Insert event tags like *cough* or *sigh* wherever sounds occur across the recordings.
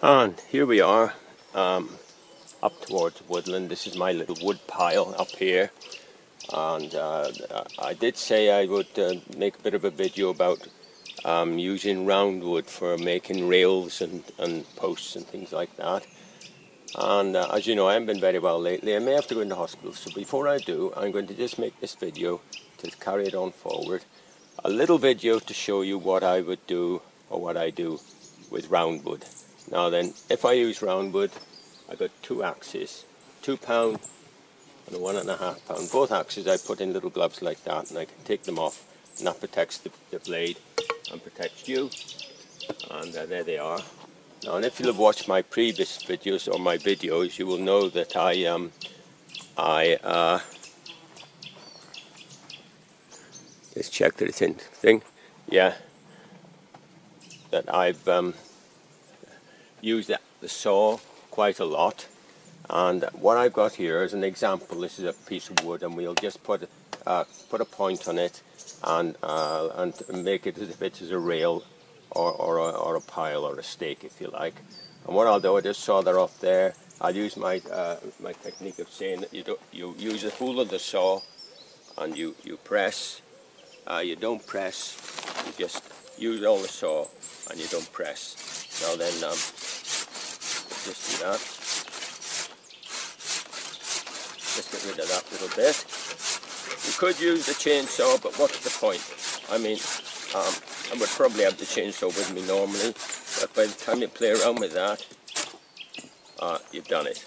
And here we are, um, up towards woodland. This is my little wood pile up here. And uh, I did say I would uh, make a bit of a video about um, using round wood for making rails and, and posts and things like that. And uh, as you know, I haven't been very well lately. I may have to go into hospital. So before I do, I'm going to just make this video to carry it on forward. A little video to show you what I would do or what I do with round wood. Now then, if I use round wood, I've got two axes, two pound and a one and a half pound. Both axes I put in little gloves like that and I can take them off and that protects the, the blade and protects you. And uh, there they are. Now, and if you'll have watched my previous videos or my videos, you will know that I um, I uh, just check that it's in thing. Yeah, that I've um, used the saw quite a lot. And what I've got here is an example. This is a piece of wood, and we'll just put uh, put a point on it and uh, and make it as if it's a rail or or a, or a pile or a stake, if you like. And what I'll do, I just saw that off there. I'll use my uh, my technique of saying that you do, you use the full of the saw and you you press. Uh, you don't press. You just use all the saw and you don't press. Now then, um, just do that. Just get rid of that little bit. You could use the chainsaw, but what's the point? I mean, um, I would probably have the chainsaw with me normally, but by the time you play around with that, uh, you've done it.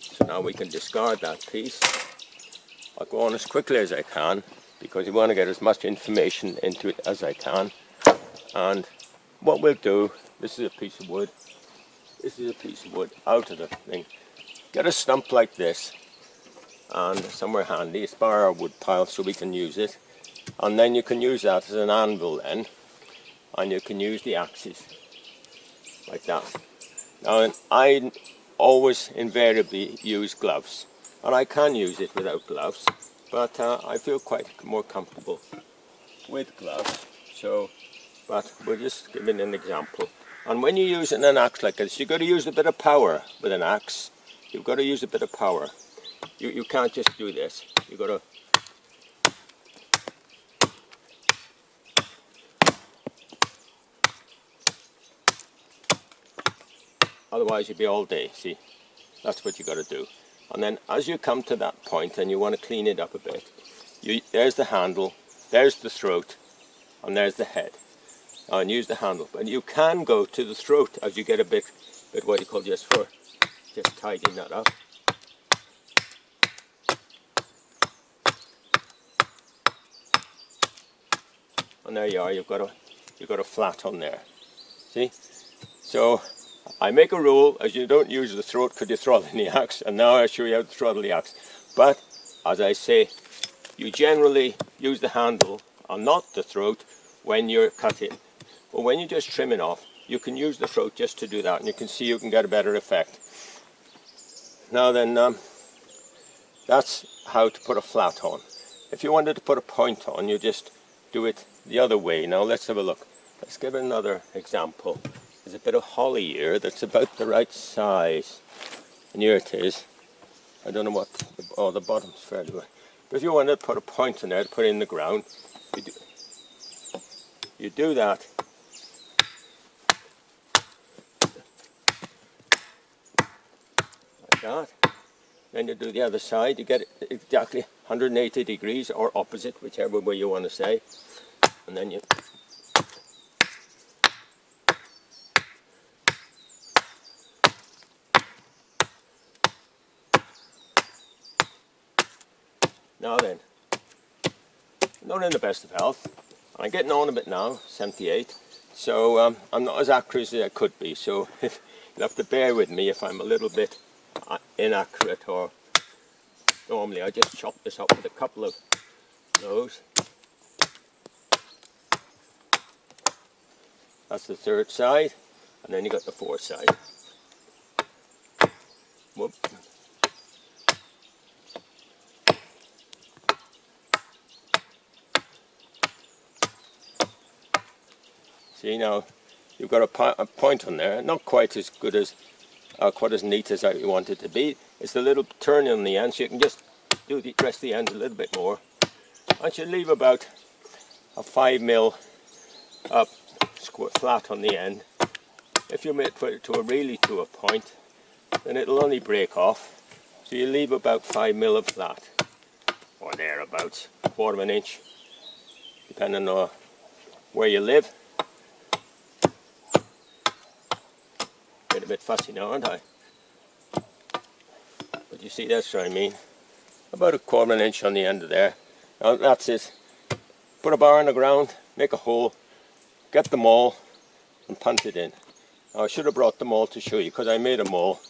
So now we can discard that piece. I'll go on as quickly as I can, because you want to get as much information into it as I can. And what we'll do, this is a piece of wood, this is a piece of wood out of the thing. Get a stump like this, and somewhere handy, spare our wood pile so we can use it. And then you can use that as an anvil then, and you can use the axes, like that. Now I always invariably use gloves, and I can use it without gloves, but uh, I feel quite more comfortable with gloves. So but we're just giving an example. And when you're using an axe like this, you've got to use a bit of power with an axe. You've got to use a bit of power. You, you can't just do this. You've got to Otherwise you'd be all day, see? That's what you've got to do. And then as you come to that point and you want to clean it up a bit, you, there's the handle, there's the throat, and there's the head and use the handle. And you can go to the throat as you get a bit, bit what you call just for just tidying that up. And there you are, you've got a you've got a flat on there. See? So I make a rule as you don't use the throat because you throttle the *laughs* axe, and now I show you how to throttle the axe. But as I say, you generally use the handle and not the throat when you're cutting. But when you're just trimming off, you can use the throat just to do that, and you can see you can get a better effect. Now then, um, that's how to put a flat on. If you wanted to put a point on, you just do it the other way. Now let's have a look. Let's give another example. There's a bit of holly here that's about the right size. And here it is. I don't know what, oh the bottom's fairly good. But if you wanted to put a point in there to put it in the ground, you do, you do that that. Then you do the other side, you get it exactly 180 degrees or opposite, whichever way you want to say. And then you Now then, not in the best of health. I'm getting on a bit now, 78. So um, I'm not as accurate as I could be. So *laughs* you'll have to bear with me if I'm a little bit inaccurate or normally I just chop this up with a couple of those. That's the third side and then you got the fourth side. Whoop. See now, you've got a, a point on there, not quite as good as, uh, quite as neat as you want it to be. It's the little turn on the end, so you can just do the press the end a little bit more. I should leave about a five mil up flat on the end. If you put it to a really to a point, then it'll only break off. So you leave about five mil of flat, or thereabouts, a quarter of an inch, depending on where you live. Get a bit fussy now, aren't I? But you see, that's what I mean. About a quarter of an inch on the end of there. Now that's it. Put a bar on the ground, make a hole, get the maul, and punt it in. Now I should have brought the maul to show you, because I made a maul,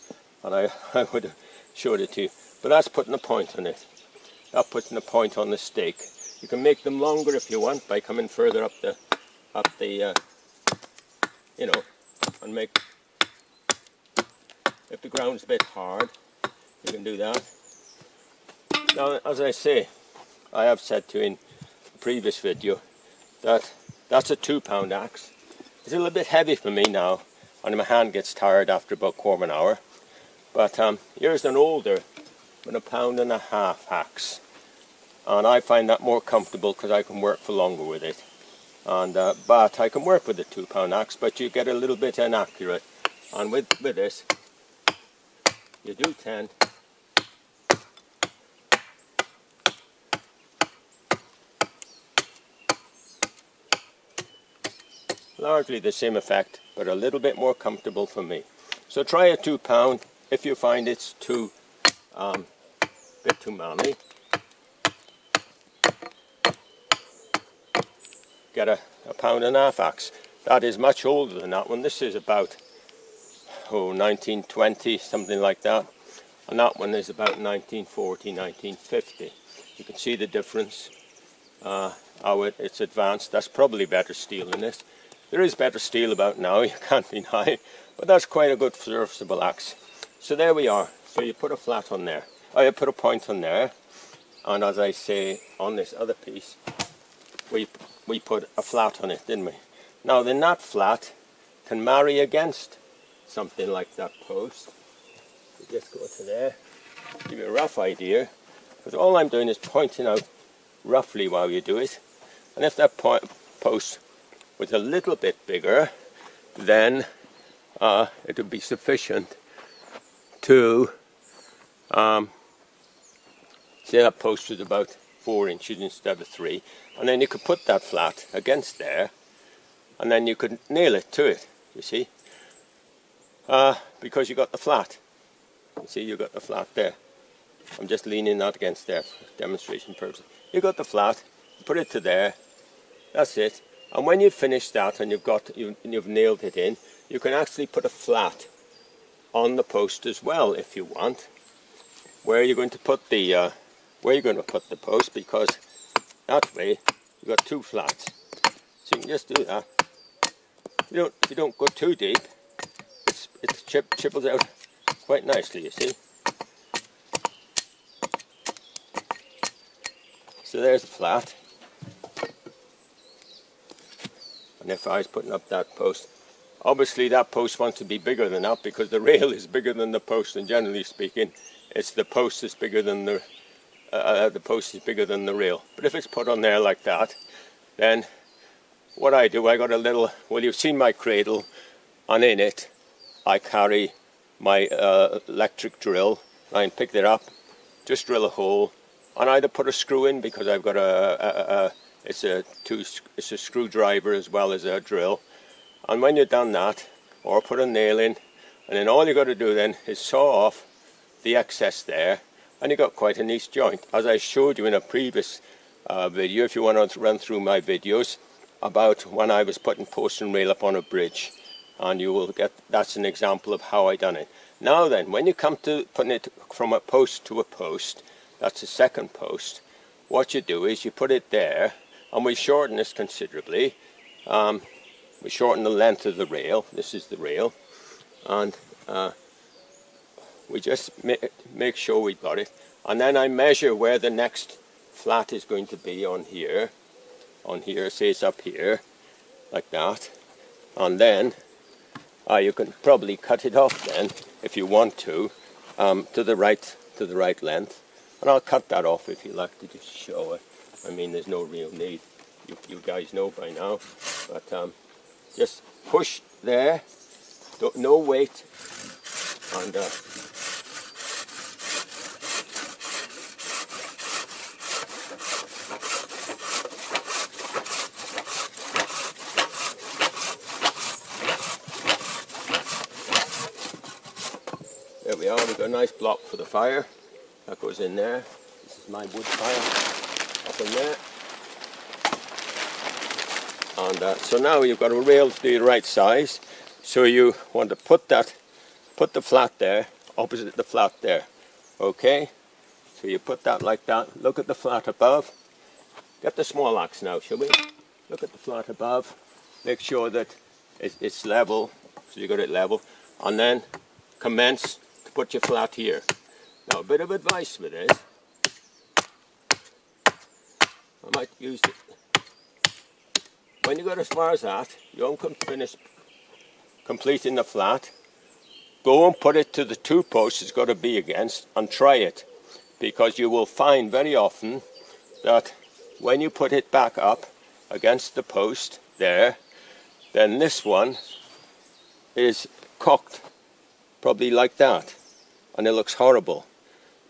and I, *laughs* I would have showed it to you. But that's putting a point on it. That putting a point on the stake. You can make them longer if you want by coming further up the, up the, uh, you know, and make if the ground's a bit hard, you can do that. Now, as I say, I have said to you in a previous video that that's a two pound axe. It's a little bit heavy for me now, and my hand gets tired after about quarter of an hour. But um, here's an older, with a pound and a half axe. And I find that more comfortable because I can work for longer with it. And uh, but I can work with a two pound axe, but you get a little bit inaccurate. And with, with this, you do tend largely the same effect but a little bit more comfortable for me. So try a two pound. If you find it's too um, bit too manly get a, a pound and a half axe. That is much older than that one. This is about oh, 1920, something like that. And that one is about 1940, 1950. You can see the difference, uh, how it, it's advanced. That's probably better steel than this. There is better steel about now, *laughs* you can't deny, but that's quite a good serviceable axe. So there we are. So you put a flat on there. Oh, you put a point on there. And as I say, on this other piece, we, we put a flat on it, didn't we? Now the nut flat can marry against something like that post. Just go to there, give you a rough idea, because all I'm doing is pointing out roughly while you do it. And if that post was a little bit bigger, then uh, it would be sufficient to um, say that post was about four inches instead of three, and then you could put that flat against there, and then you could nail it to it, you see uh, because you got the flat. You see, you got the flat there. I'm just leaning that against there for demonstration purposes. You got the flat, put it to there. That's it. And when you've finished that and you've got you've, you've nailed it in, you can actually put a flat on the post as well if you want. Where are you going to put the uh, where you going to put the post because that way you've got two flats. So you can just do that. You don't you don't go too deep it chip, chipples out quite nicely, you see. So there's the flat. And if I was putting up that post, obviously that post wants to be bigger than that because the *laughs* rail is bigger than the post and generally speaking it's the post is bigger than the uh, uh, the post is bigger than the rail. But if it's put on there like that, then what I do, I got a little, well you've seen my cradle, and in it I carry my uh, electric drill. And pick it up, just drill a hole, and either put a screw in because I've got a, a, a it's a two it's a screwdriver as well as a drill, and when you've done that, or put a nail in, and then all you've got to do then is saw off the excess there, and you've got quite a nice joint. As I showed you in a previous uh, video, if you want to run through my videos about when I was putting post and rail up on a bridge and you will get that's an example of how I done it. Now then, when you come to putting it from a post to a post, that's the second post, what you do is you put it there, and we shorten this considerably. Um, we shorten the length of the rail, this is the rail, and uh, we just make, sure we got it. And then I measure where the next flat is going to be on here, on here, say it's up here, like that and then uh, you can probably cut it off then if you want to um, to the right to the right length. And I'll cut that off if you like to just show it. I mean there's no real need. You, you guys know by now. But um, just push there. No weight. And uh, There we are, we've got a nice block for the fire. That goes in there. This is my wood fire up in there. And uh, so now you've got a rail to the right size. So you want to put that, put the flat there, opposite the flat there. Okay? So you put that like that. Look at the flat above. Get the small axe now, shall we? Look at the flat above. Make sure that it's level. So you got it level. And then commence put your flat here. Now a bit of advice with this. I might use it. When you got as far as that, you don't finish completing the flat, go and put it to the two posts it's got to be against and try it. Because you will find very often that when you put it back up against the post there, then this one is cocked, probably like that and it looks horrible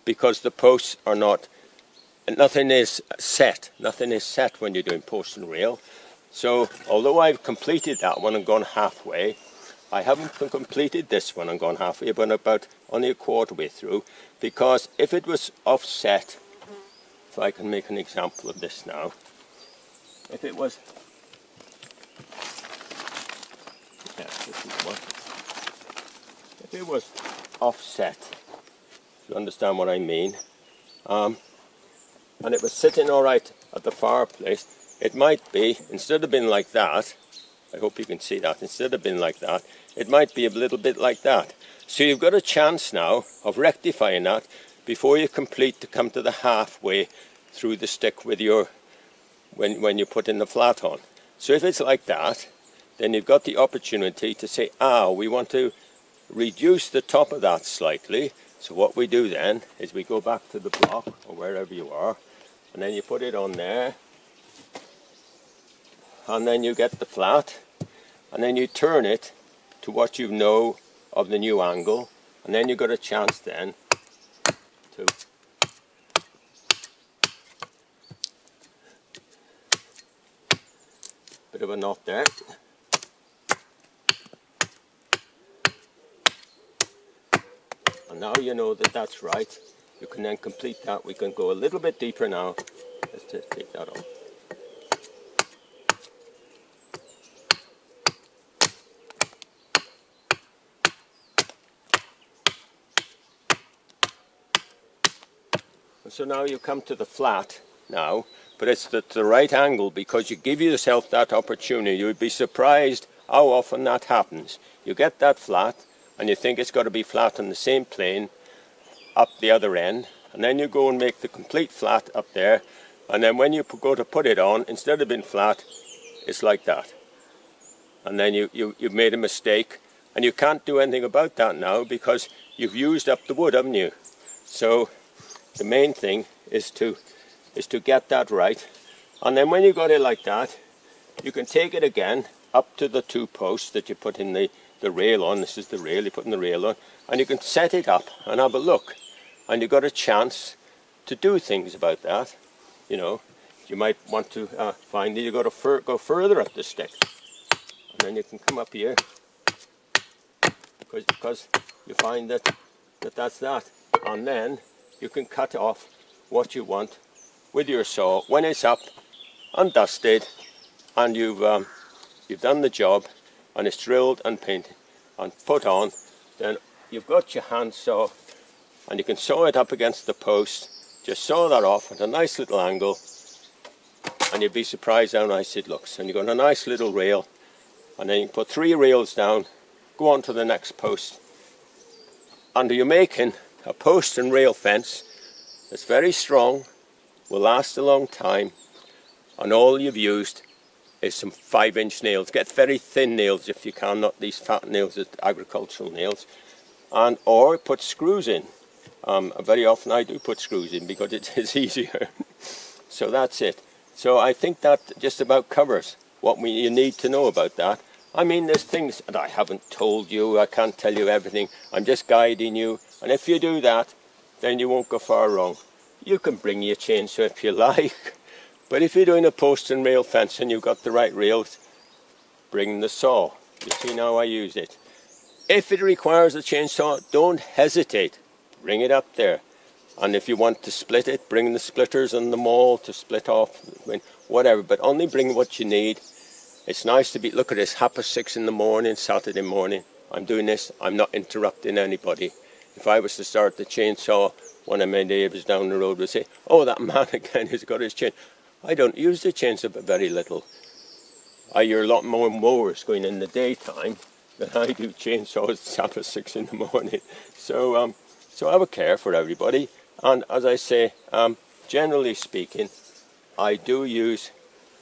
because the posts are not nothing is set nothing is set when you're doing post and rail so although I've completed that one and gone halfway I haven't completed this one and gone halfway but about only a quarter way through because if it was offset if I can make an example of this now if it was yeah, this is one. If it was offset, if you understand what I mean. Um, and it was sitting all right at the fireplace. It might be, instead of being like that, I hope you can see that, instead of being like that, it might be a little bit like that. So you've got a chance now of rectifying that before you complete to come to the halfway through the stick with your, when, when you put in the flat on. So if it's like that, then you've got the opportunity to say, ah, we want to reduce the top of that slightly. So what we do then is we go back to the block or wherever you are and then you put it on there and then you get the flat and then you turn it to what you know of the new angle and then you've got a chance then to bit of a knot there And now you know that that's right. You can then complete that. We can go a little bit deeper now. Let's just take that off. so now you come to the flat now, but it's at the right angle because you give yourself that opportunity. You would be surprised how often that happens. You get that flat, and you think it's got to be flat on the same plane up the other end and then you go and make the complete flat up there and then when you go to put it on instead of being flat it's like that. And then you, you, you've made a mistake and you can't do anything about that now because you've used up the wood haven't you? So the main thing is to is to get that right and then when you got it like that you can take it again up to the two posts that you put in the the rail on. This is the rail, you're putting the rail on. And you can set it up and have a look. And you've got a chance to do things about that. You know, you might want to uh, find that you've got to fur go further up the stick. And then you can come up here. Because, because you find that, that that's that. And then you can cut off what you want with your saw when it's up and dusted and you've um, you've done the job and it's drilled and painted and put on, then you've got your hand saw and you can saw it up against the post. Just saw that off at a nice little angle and you'd be surprised how nice it looks. And you've got a nice little rail and then you put three rails down, go on to the next post. And you're making a post and rail fence that's very strong, will last a long time, and all you've used is some five inch nails. Get very thin nails if you can, not these fat nails, agricultural nails. And or put screws in. Um, very often I do put screws in because it *laughs* is easier. so that's it. So I think that just about covers what we, you need to know about that. I mean, there's things that I haven't told you. I can't tell you everything. I'm just guiding you. And if you do that, then you won't go far wrong. You can bring your chainsaw if you *laughs* like. But if you're doing a post and rail fence and you've got the right rails, bring the saw. You see now I use it. If it requires a chainsaw, don't hesitate. Bring it up there. And if you want to split it, bring the splitters and the maul to split off, whatever. But only bring what you need. It's nice to be, look at this, half past six in the morning, Saturday morning. I'm doing this, I'm not interrupting anybody. If I was to start the chainsaw, one of my neighbours down the road would say, oh, that *laughs* man again has got his chain. I don't use the chainsaw but very little. I hear a lot more mowers going in the daytime than I do chainsaws *laughs* at six in the morning. So, um, so I would care for everybody. And as I say, um, generally speaking, I do use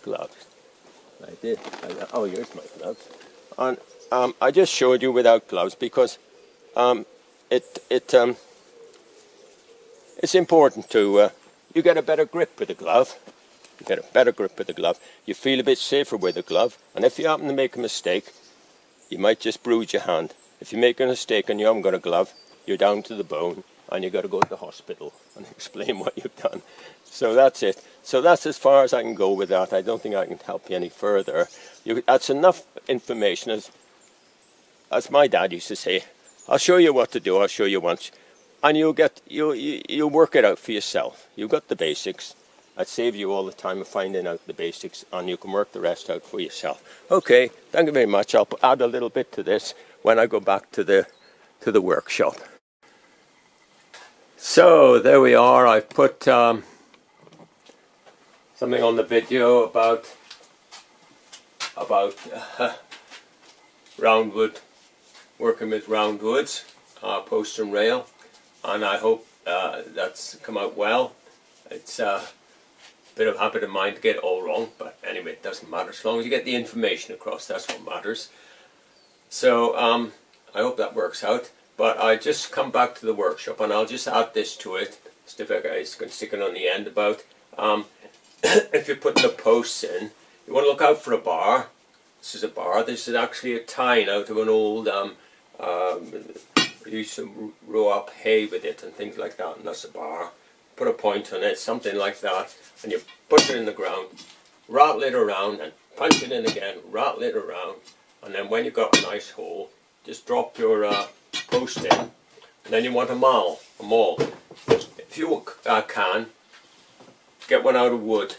gloves. I did. I, oh, here's my gloves. And um, I just showed you without gloves because um, it it um, it's important to uh, you get a better grip with a glove you get a better grip with the glove. You feel a bit safer with the glove. And if you happen to make a mistake, you might just bruise your hand. If you make a mistake and you haven't got a glove, you're down to the bone and you've got to go to the hospital *laughs* and explain what you've done. So that's it. So that's as far as I can go with that. I don't think I can help you any further. You, that's enough information. As, as my dad used to say, I'll show you what to do, I'll show you once. And you'll get, you, you, you'll work it out for yourself. You've got the basics. I'd save you all the time of finding out the basics and you can work the rest out for yourself. Okay, thank you very much. I'll add a little bit to this when I go back to the, to the workshop. So there we are. I've put um, something on the video about about uh, *laughs* roundwood, working with roundwoods, uh, post and rail, and I hope uh, that's come out well. It's uh, bit of habit of mine to get it all wrong, but anyway, it doesn't matter. As long as you get the information across, that's what matters. So um, I hope that works out. But I just come back to the workshop and I'll just add this to it. Stiff guys can stick it on the end about um, *coughs* if you're putting the posts in, you want to look out for a bar. This is a bar. This is actually a tine out of an old um, um, used to row up hay with it and things like that, and that's a bar put a point on it, something like that, and you push it in the ground, rattle it around and punch it in again, rattle it around, and then when you've got a nice hole, just drop your uh, post in, and then you want a maul, a maul. If you uh, can, get one out of wood,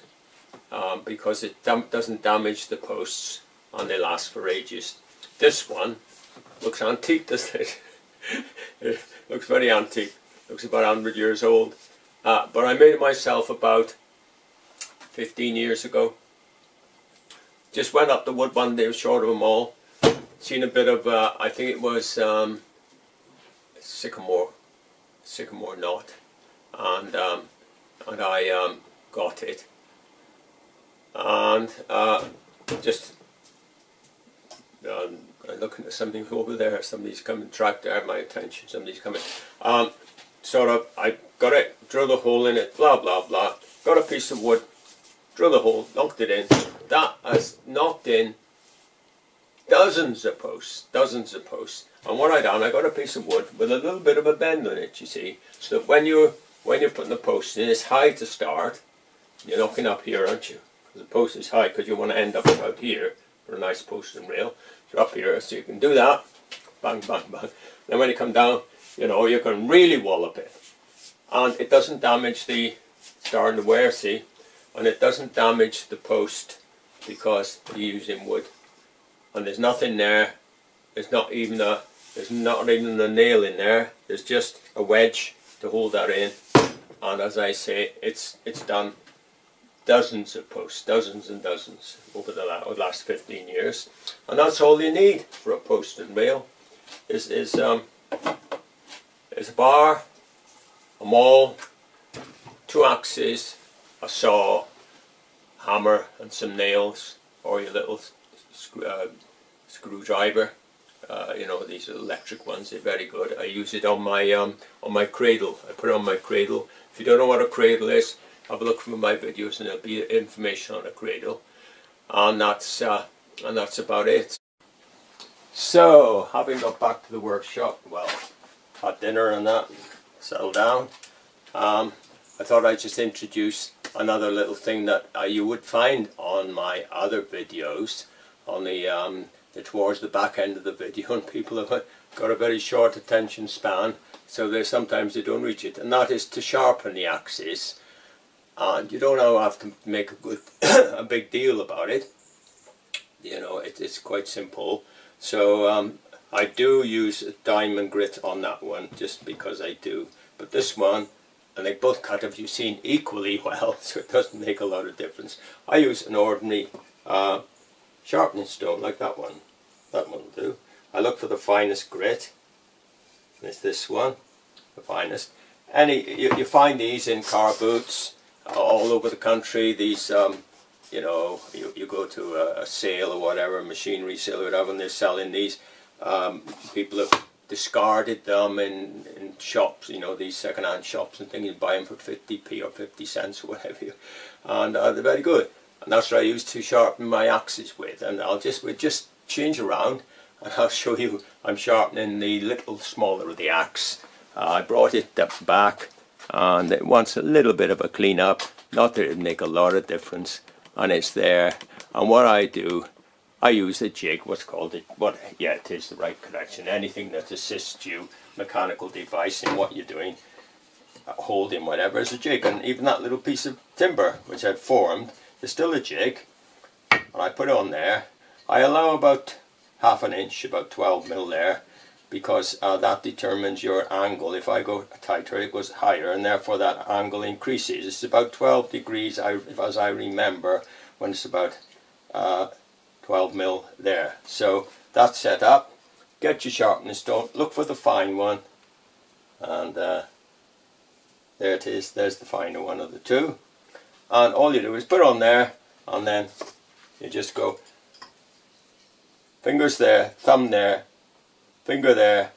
um, because it doesn't damage the posts and they last for ages. This one looks antique, doesn't it? *laughs* it looks very antique, looks about 100 years old. Uh, but I made it myself about 15 years ago. Just went up the wood one day, short of them all. Seen a bit of, uh, I think it was um, sycamore, sycamore knot. And, um, and I um, got it. And uh, just um, I'm looking at something over there. Somebody's coming, tractor, my attention. Somebody's coming. Um, sort of, I got it, drill the hole in it, blah blah blah. Got a piece of wood, drill the hole, knocked it in. That has knocked in dozens of posts, dozens of posts. And what I done, I got a piece of wood with a little bit of a bend on it, you see, so that when you're when you're putting the post in, it's high to start. You're knocking up here, aren't you? The post is high, because you want to end up about here for a nice post and rail. So up here, so you can do that. Bang, bang, bang. Then when you come down, you know, you can really wallop it. And it doesn't damage the star and wear, see? And it doesn't damage the post because you're using wood. And there's nothing there. There's not even a there's not even a nail in there. There's just a wedge to hold that in. And as I say, it's it's done dozens of posts, dozens and dozens over the last 15 years. And that's all you need for a post and rail is, is um, there's a bar, a maul, two axes, a saw, hammer and some nails or your little screw, uh, screwdriver. Uh, you know these electric ones. They're very good. I use it on my um, on my cradle. I put it on my cradle. If you don't know what a cradle is, have a look from my videos, and there'll be information on a cradle. And that's uh, and that's about it. So, having got back to the workshop, well, had dinner and that, settled down. Um, I thought I'd just introduce another little thing that uh, you would find on my other videos. On the, um, the towards the back end of the video *laughs* and people have got a very short attention span so there's sometimes they don't reach it and that is to sharpen the axis and you don't have to make a good *coughs* a big deal about it. You know it, it's quite simple. So um, I do use diamond grit on that one just because I do. But this one and they both cut if you've seen equally *laughs* well so it doesn't make a lot of difference. I use an ordinary uh, sharpening stone like that one. That one will do. I look for the finest grit. It's this one the finest. Any you, you find these in car boots all over the country these um, you know you, you go to a, a, sale or whatever machinery sale or whatever and they're selling these um, people have discarded them in, in shops, you know, these second-hand shops and things. You buy them for 50p or 50 cents or whatever. And uh, they're very good. And that's what I use to sharpen my axes with. And I'll just, we'll just change around and *laughs* I'll show you, I'm sharpening the little smaller of the axe. Uh, I brought it back and it wants a little bit of a clean up. Not that it make a lot of difference. And it's there. And what I do I use a jig, what's called it, what, yeah, it is the right connection. Anything that assists you, mechanical device in what you're doing, uh, holding whatever is a jig. And even that little piece of timber which I've formed is still a jig. And I put it on there. I allow about half an inch, about 12 mil there, because uh, that determines your angle. If I go tighter, it goes higher, and therefore that angle increases. It's about 12 degrees, as I remember, when it's about uh, 12 mil there. So that's set up. Get your sharpening stone. Look for the fine one. And uh, there it is. There's the finer one of the two. And all you do is put on there and then you just go fingers there, thumb there, finger there,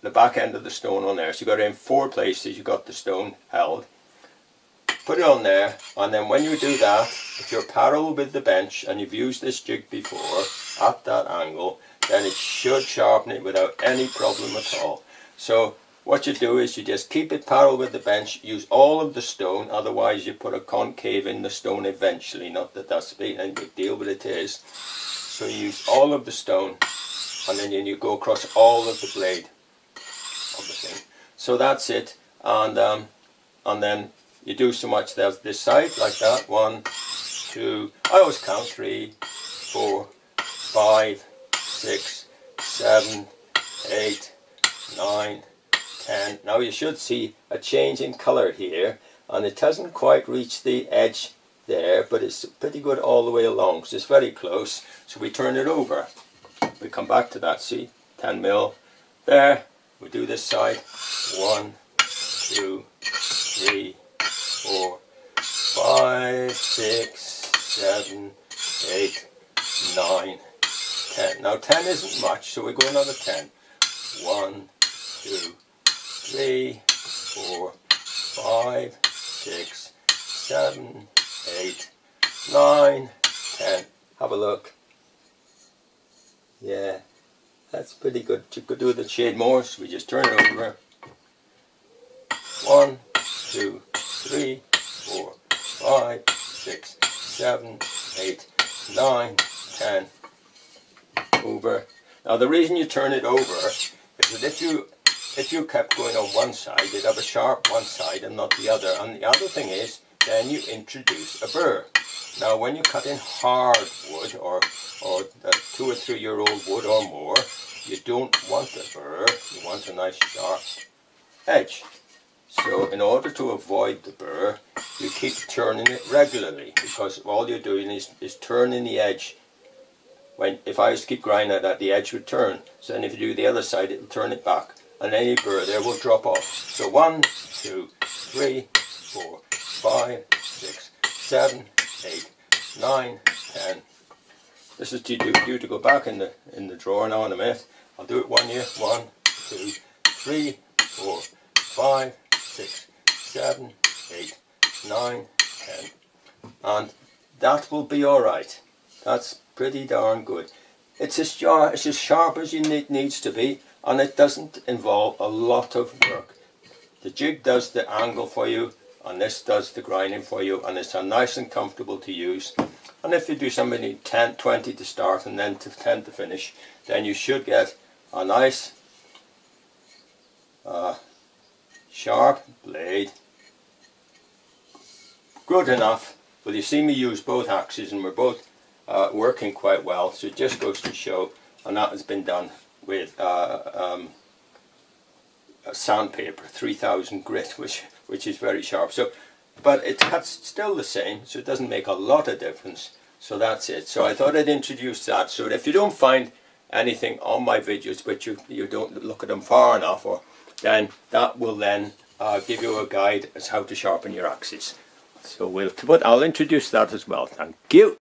the back end of the stone on there. So you've got in four places you've got the stone held put it on there and then when you do that if you're parallel with the bench and you've used this jig before at that angle then it should sharpen it without any problem at all. So what you do is you just keep it parallel with the bench use all of the stone otherwise you put a concave in the stone eventually not that that's a big deal but it is. So you use all of the stone and then you go across all of the blade of the thing so that's it and um, and then you do so much there's this side like that one two I always count three four five six seven eight nine ten. Now you should see a change in color here and it hasn't quite reached the edge there but it's pretty good all the way along because it's very close. So we turn it over. We come back to that see? 10 mil. There we do this side. One two three four, five, six, seven, eight, nine, ten. Now ten isn't much, so we go another ten. One, two, three, four, five, six, seven, eight, nine, ten. Have a look. Yeah, that's pretty good. You could do the shade more, so we just turn it over. One, two, three, four, five, six, seven, eight, nine, ten. Over. Now the reason you turn it over is that if you if you kept going on one side, you'd have a sharp one side and not the other. And the other thing is, then you introduce a burr. Now when you cut in hard wood or or two or three year old wood or more, you don't want a burr, you want a nice sharp edge. So in order to avoid the burr, you keep turning it regularly because all you're doing is, is turning the edge. When If I was to keep grinding that, the edge would turn. So then if you do the other side, it will turn it back. And any burr there will drop off. So one, two, three, four, five, six, seven, eight, nine, ten. this is due, due to go back in the in the drawer now in a minute. I'll do it one year. One, two, three, four, five, six, seven, eight, nine, ten, and that will be all right. That's pretty darn good. It's as sharp, it's as sharp as it needs to be, and it doesn't involve a lot of work. The jig does the angle for you, and this does the grinding for you, and it's a nice and comfortable to use. And if you do something 10, 20 to start and then to 10 to finish, then you should get a nice uh, sharp blade. Good enough. But you see me use both axes and we're both uh, working quite well. So it just goes to show, and that has been done with uh, um, sandpaper, 3000 grit, which which is very sharp. So, but it cuts still the same, so it doesn't make a lot of difference. So that's it. So I thought I'd introduce that. So if you don't find anything on my videos, but you you don't look at them far enough, or then that will then uh, give you a guide as how to sharpen your axes. So we'll, but I'll introduce that as well. Thank you.